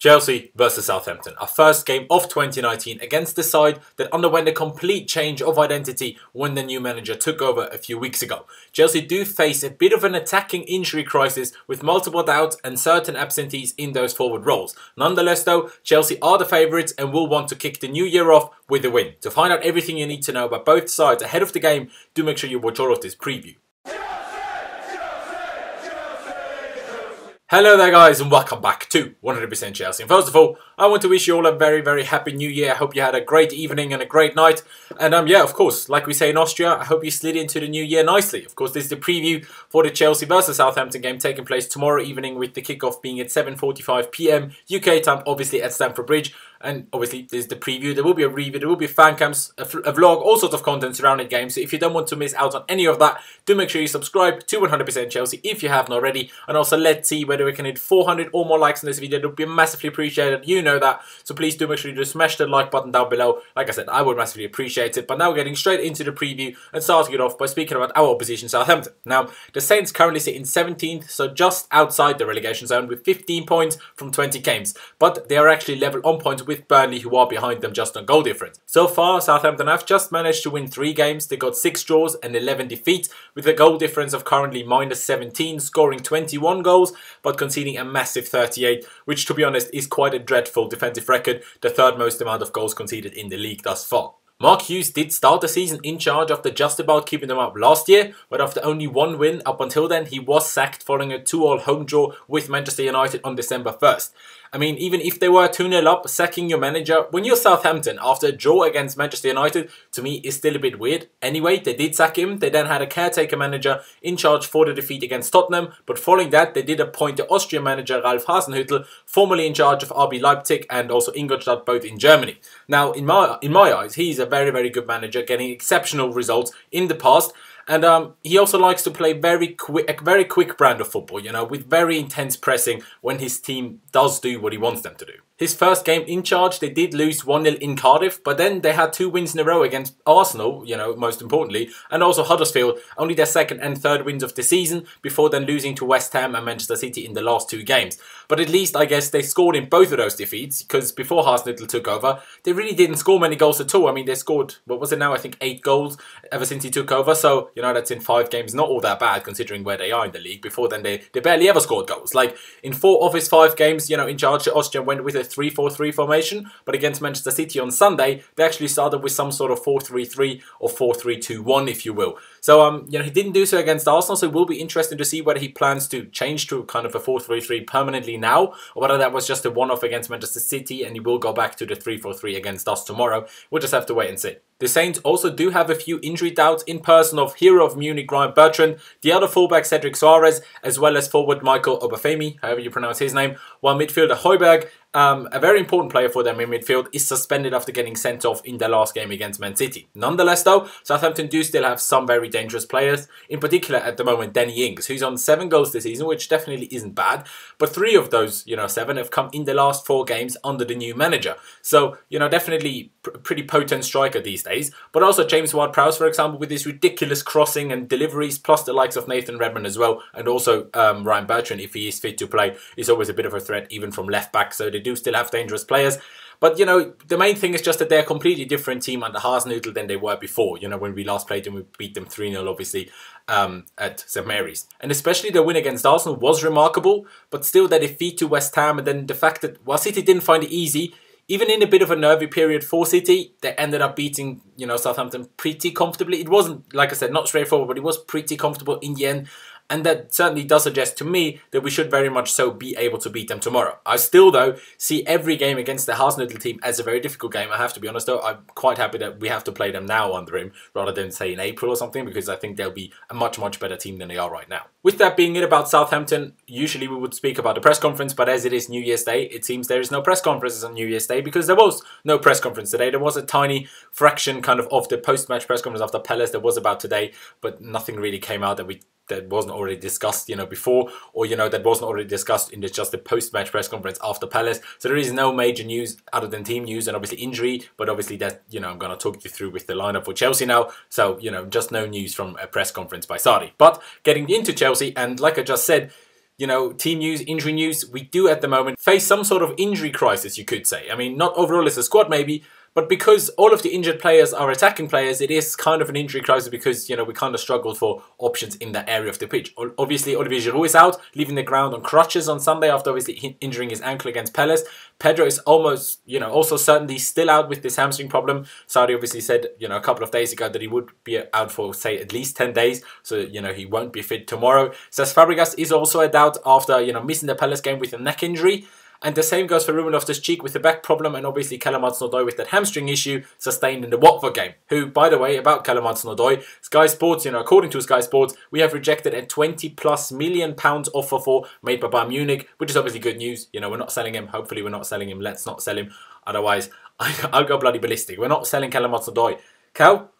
Chelsea versus Southampton, our first game of 2019 against the side that underwent a complete change of identity when the new manager took over a few weeks ago. Chelsea do face a bit of an attacking injury crisis with multiple doubts and certain absentees in those forward roles. Nonetheless though, Chelsea are the favourites and will want to kick the new year off with a win. To find out everything you need to know about both sides ahead of the game, do make sure you watch all of this preview. Hello there guys and welcome back to 100% Chelsea. And first of all, I want to wish you all a very very happy new year. I hope you had a great evening and a great night. And um yeah, of course, like we say in Austria, I hope you slid into the new year nicely. Of course, this is the preview for the Chelsea versus Southampton game taking place tomorrow evening with the kickoff being at 7.45pm UK time, obviously at Stamford Bridge. And obviously, there's the preview. There will be a review. There will be fan cams, a, a vlog, all sorts of content surrounding the game. So if you don't want to miss out on any of that, do make sure you subscribe to 100% Chelsea if you haven't already. And also, let's see whether we can hit 400 or more likes on this video. It would be massively appreciated. You know that. So please do make sure you just smash the like button down below. Like I said, I would massively appreciate it. But now we're getting straight into the preview and starting it off by speaking about our opposition, Southampton. Now, the Saints currently sit in 17th, so just outside the relegation zone with 15 points from 20 games. But they are actually level on points with Burnley, who are behind them just on goal difference. So far, Southampton have just managed to win three games. They got six draws and 11 defeats, with a goal difference of currently minus 17, scoring 21 goals, but conceding a massive 38, which to be honest is quite a dreadful defensive record, the third most amount of goals conceded in the league thus far. Mark Hughes did start the season in charge after just about keeping them up last year, but after only one win up until then, he was sacked following a 2-all home draw with Manchester United on December 1st. I mean, even if they were 2-0 up, sacking your manager when you're Southampton after a draw against Manchester United, to me, is still a bit weird. Anyway, they did sack him. They then had a caretaker manager in charge for the defeat against Tottenham, but following that, they did appoint the Austrian manager Ralf Hasenhüttl, formerly in charge of RB Leipzig and also Ingolstadt, both in Germany. Now, in my in my eyes, he's a very, very good manager, getting exceptional results in the past. And um, he also likes to play very quick, a very quick brand of football, you know, with very intense pressing when his team does do what he wants them to do. His first game in charge, they did lose 1-0 in Cardiff, but then they had two wins in a row against Arsenal, you know, most importantly, and also Huddersfield, only their second and third wins of the season, before then losing to West Ham and Manchester City in the last two games. But at least, I guess, they scored in both of those defeats, because before Hasenhüttl took over, they really didn't score many goals at all. I mean, they scored, what was it now, I think eight goals ever since he took over, so, you know, that's in five games, not all that bad, considering where they are in the league. Before then, they, they barely ever scored goals. Like, in four of his five games, you know, in charge, Austrian went with a 3-4-3 formation, but against Manchester City on Sunday, they actually started with some sort of 4-3-3 or 4-3-2-1, if you will. So, um, you know, he didn't do so against Arsenal, so it will be interesting to see whether he plans to change to kind of a 4-3-3 permanently now, or whether that was just a one-off against Manchester City and he will go back to the 3-4-3 against us tomorrow. We'll just have to wait and see. The Saints also do have a few injury doubts in person of hero of Munich Ryan Bertrand, the other fullback Cedric Soares, as well as forward Michael Obafemi, however you pronounce his name, while midfielder Højbjerg um, a very important player for them in midfield is suspended after getting sent off in their last game against Man City. Nonetheless, though, Southampton do still have some very dangerous players. In particular, at the moment, Danny Ings, who's on seven goals this season, which definitely isn't bad. But three of those, you know, seven have come in the last four games under the new manager. So, you know, definitely pr pretty potent striker these days. But also James Ward-Prowse, for example, with his ridiculous crossing and deliveries, plus the likes of Nathan Redmond as well, and also um, Ryan Bertrand, if he is fit to play, is always a bit of a threat, even from left back. So they do still have dangerous players. But, you know, the main thing is just that they're a completely different team under Hasenhüttl than they were before. You know, when we last played them, we beat them 3-0, obviously, um, at St Mary's. And especially the win against Arsenal was remarkable, but still their defeat to West Ham and then the fact that while City didn't find it easy, even in a bit of a nervy period for City, they ended up beating, you know, Southampton pretty comfortably. It wasn't, like I said, not straightforward, but it was pretty comfortable in the end. And that certainly does suggest to me that we should very much so be able to beat them tomorrow. I still, though, see every game against the Hasenhüttl team as a very difficult game. I have to be honest, though. I'm quite happy that we have to play them now under him rather than, say, in April or something, because I think they'll be a much, much better team than they are right now. With that being it about Southampton, usually we would speak about the press conference, but as it is New Year's Day, it seems there is no press conferences on New Year's Day because there was no press conference today. There was a tiny fraction kind of of the post-match press conference after Palace there was about today, but nothing really came out that we that wasn't already discussed, you know, before, or you know, that wasn't already discussed in the, just the post-match press conference after Palace. So there is no major news other than team news and obviously injury, but obviously that you know I'm going to talk you through with the lineup for Chelsea now. So you know, just no news from a press conference by Sarri. But getting into Chelsea, and like I just said you know, team news, injury news, we do at the moment face some sort of injury crisis, you could say. I mean, not overall as a squad maybe, but because all of the injured players are attacking players, it is kind of an injury crisis because, you know, we kind of struggled for options in that area of the pitch. Obviously, Olivier Giroud is out, leaving the ground on crutches on Sunday after obviously injuring his ankle against Palace. Pedro is almost, you know, also certainly still out with this hamstring problem. Sarri obviously said, you know, a couple of days ago that he would be out for, say, at least 10 days. So, you know, he won't be fit tomorrow. Cesc Fabregas is also a doubt after, you know, missing the Palace game with a neck injury. And the same goes for Ruben Loftus-Cheek with the back problem and obviously Callum Hudson-Odoi with that hamstring issue sustained in the Watford game. Who, by the way, about Callum Hudson-Odoi, Sky Sports, you know, according to Sky Sports, we have rejected a 20 plus million pounds offer for made by Bayern Munich, which is obviously good news. You know, we're not selling him. Hopefully we're not selling him. Let's not sell him. Otherwise, I'll go bloody ballistic. We're not selling Callum Hudson-Odoi. Cal?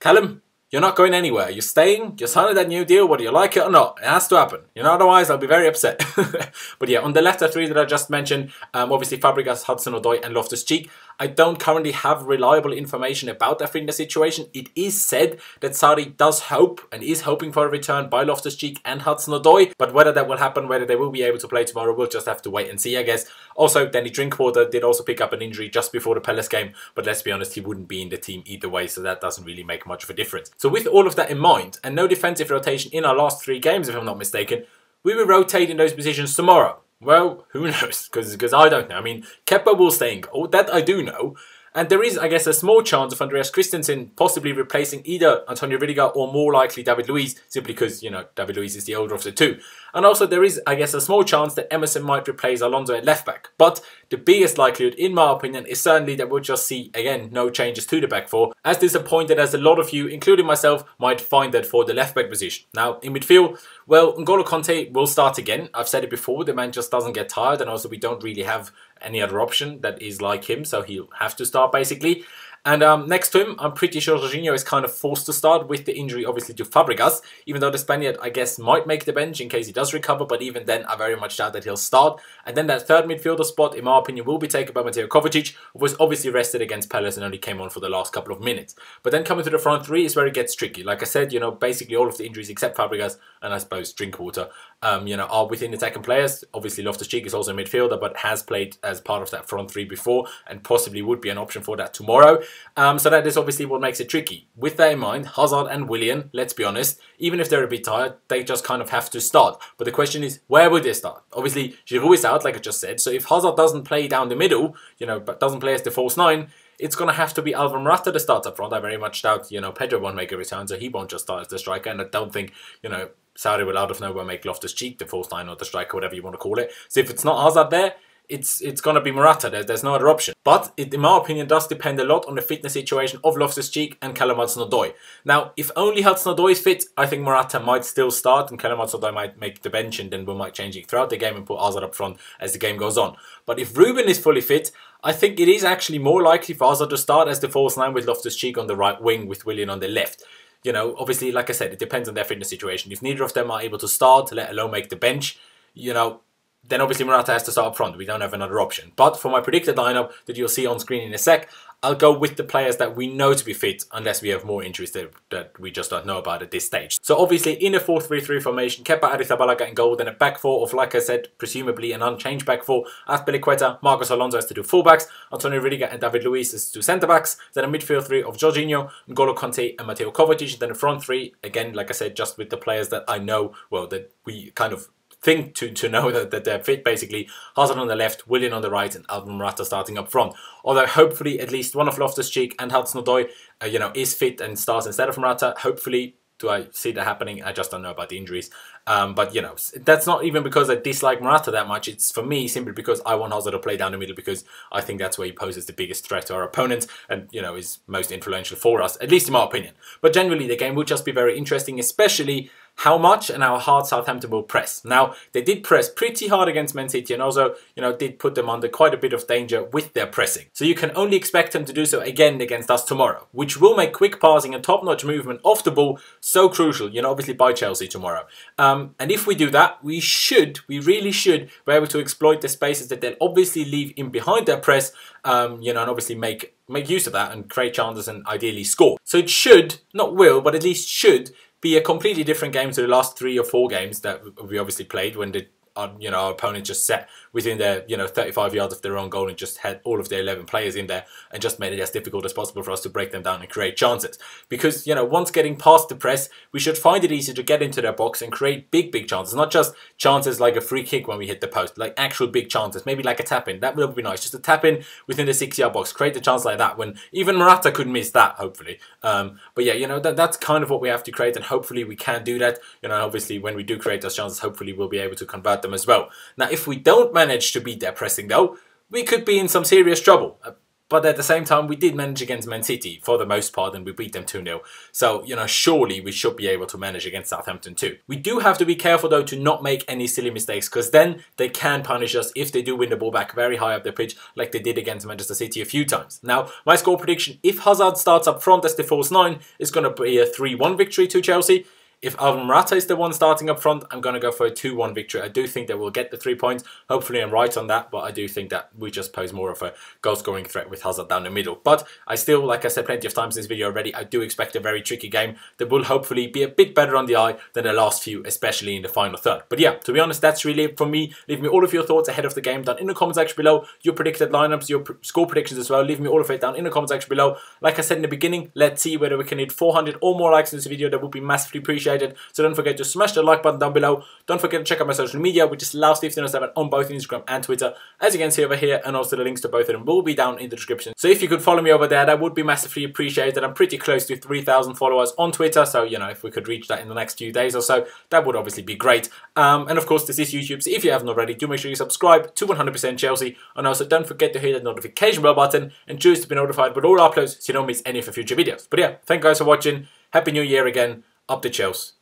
Callum? You're not going anywhere. You're staying. You're signing that new deal, whether you like it or not. It has to happen. You know, otherwise I'll be very upset. but yeah, on the latter three that I just mentioned, um, obviously Fabregas, Hudson-Odoi and Loftus-Cheek, I don't currently have reliable information about their fitness situation. It is said that Sarri does hope and is hoping for a return by Loftus-Cheek and Hudson-Odoi, but whether that will happen, whether they will be able to play tomorrow, we'll just have to wait and see, I guess. Also, Danny Drinkwater did also pick up an injury just before the Palace game, but let's be honest, he wouldn't be in the team either way, so that doesn't really make much of a difference. So with all of that in mind, and no defensive rotation in our last three games, if I'm not mistaken, we will rotate in those positions tomorrow. Well, who knows? Because I don't know. I mean, Kepa will stay in goal. Oh, that I do know. And there is, I guess, a small chance of Andreas Christensen possibly replacing either Antonio Rudiger or more likely David Luiz, simply because, you know, David Luiz is the older of the two. And also there is, I guess, a small chance that Emerson might replace Alonso at left back. But the biggest likelihood, in my opinion, is certainly that we'll just see, again, no changes to the back four, as disappointed as a lot of you, including myself, might find that for the left back position. Now, in midfield, well, N'Golo Kante will start again. I've said it before, the man just doesn't get tired, and also we don't really have any other option that is like him, so he'll have to start basically. And um, next to him, I'm pretty sure Jorginho is kind of forced to start with the injury, obviously, to Fabregas. Even though the Spaniard, I guess, might make the bench in case he does recover, but even then, I very much doubt that he'll start. And then that third midfielder spot, in my opinion, will be taken by Mateo Kovacic, who was obviously rested against Palace and only came on for the last couple of minutes. But then coming to the front three is where it gets tricky. Like I said, you know, basically all of the injuries except Fabregas and I suppose Drinkwater um, you know, are within the attacking players. Obviously, Loftus-Cheek is also a midfielder, but has played as part of that front three before, and possibly would be an option for that tomorrow. Um, so that is obviously what makes it tricky. With that in mind, Hazard and Willian, let's be honest, even if they're a bit tired, they just kind of have to start. But the question is, where would they start? Obviously, Giroud is out, like I just said. So if Hazard doesn't play down the middle, you know, but doesn't play as the false nine, it's going to have to be Alvaro Morata to start up front. I very much doubt, you know, Pedro won't make a return, so he won't just start as the striker. And I don't think, you know, Sarri will out of nowhere make Loftus-Cheek the false nine or the striker, whatever you want to call it. So if it's not Hazard there, it's it's going to be Morata. There, there's no other option. But it, in my opinion, does depend a lot on the fitness situation of Loftus-Cheek and Callum Hudson-Odoi. Now, if only Hudson-Odoi is fit, I think Morata might still start and Callum Hudson-Odoi might make the bench and then we might change it throughout the game and put Hazard up front as the game goes on. But if Ruben is fully fit, I think it is actually more likely for Hazard to start as the false nine with Loftus-Cheek on the right wing with Willian on the left you know, obviously, like I said, it depends on their fitness situation. If neither of them are able to start, let alone make the bench, you know, then obviously Morata has to start up front. We don't have another option. But for my predicted lineup that you'll see on screen in a sec, I'll go with the players that we know to be fit, unless we have more injuries that, that we just don't know about at this stage. So obviously in a 4-3-3 formation, Kepa Arrizabalaga in goal, then a back four of, like I said, presumably an unchanged back four. Azpilicueta, Marcos Alonso as the two fullbacks, Antonio Rudiger and David Luiz as two centre-backs, then a midfield three of Jorginho, N'Golo Kante and Mateo Kovacic, then a front three, again, like I said, just with the players that I know, well, that we kind of think to, to know that, that they're fit basically. Hazard on the left, Willian on the right, and Alvaro Morata starting up front. Although hopefully at least one of Loftus-Cheek and Hudson-Odoi, uh, you know, is fit and starts instead of Morata. Hopefully do I see that happening? I just don't know about the injuries. Um, but, you know, that's not even because I dislike Morata that much. It's for me simply because I want Hazard to play down the middle because I think that's where he poses the biggest threat to our opponents and, you know, is most influential for us, at least in my opinion. But generally, the game will just be very interesting, especially how much and how hard Southampton will press. Now, they did press pretty hard against Man City and also, you know, did put them under quite a bit of danger with their pressing. So you can only expect them to do so again against us tomorrow, which will make quick passing and top-notch movement off the ball so crucial, you know, obviously by Chelsea tomorrow. Um, and if we do that, we should, we really should be able to exploit the spaces that they'll obviously leave in behind their press, um, you know, and obviously make make use of that and create chances and ideally score. So it should, not will, but at least should be a completely different game to the last three or four games that we obviously played when the our, you know, our opponent just set within their, you know, 35 yards of their own goal and just had all of their 11 players in there and just made it as difficult as possible for us to break them down and create chances. Because, you know, once getting past the press, we should find it easy to get into their box and create big, big chances. Not just chances like a free kick when we hit the post, like actual big chances, maybe like a tap in. That would be nice. Just a tap in within the six yard box, create a chance like that when even Morata could miss that, hopefully. Um, but yeah, you know, that, that's kind of what we have to create and hopefully we can do that. You know, obviously when we do create those chances, hopefully we'll be able to convert them as well. Now, if we don't manage to beat their pressing though, we could be in some serious trouble. Uh, but at the same time, we did manage against Man City for the most part and we beat them 2 0. So, you know, surely we should be able to manage against Southampton too. We do have to be careful though to not make any silly mistakes because then they can punish us if they do win the ball back very high up the pitch like they did against Manchester City a few times. Now, my score prediction if Hazard starts up front as the false nine is going to be a 3 1 victory to Chelsea. If Alvaro Morata is the one starting up front, I'm going to go for a 2-1 victory. I do think that we'll get the three points. Hopefully I'm right on that, but I do think that we just pose more of a goal-scoring threat with Hazard down the middle. But I still, like I said plenty of times in this video already, I do expect a very tricky game that will hopefully be a bit better on the eye than the last few, especially in the final third. But yeah, to be honest, that's really it me. Leave me all of your thoughts ahead of the game down in the comment section below. Your predicted lineups, your score predictions as well. Leave me all of it down in the comment section below. Like I said in the beginning, let's see whether we can hit 400 or more likes in this video. That would be massively appreciated. So don't forget to smash the like button down below. Don't forget to check out my social media, which is Laus1507 on both Instagram and Twitter, as you can see over here, and also the links to both of them will be down in the description. So if you could follow me over there, that would be massively appreciated. I'm pretty close to 3,000 followers on Twitter, so you know, if we could reach that in the next few days or so, that would obviously be great. Um, and of course, this is YouTube, so if you haven't already, do make sure you subscribe to 100% Chelsea, and also don't forget to hit that notification bell button and choose to be notified with all uploads so you don't miss any of the future videos. But yeah, thank you guys for watching. Happy New Year again. Up the Chelsea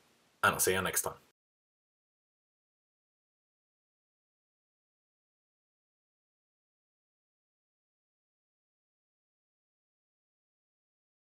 and I'll see you next time.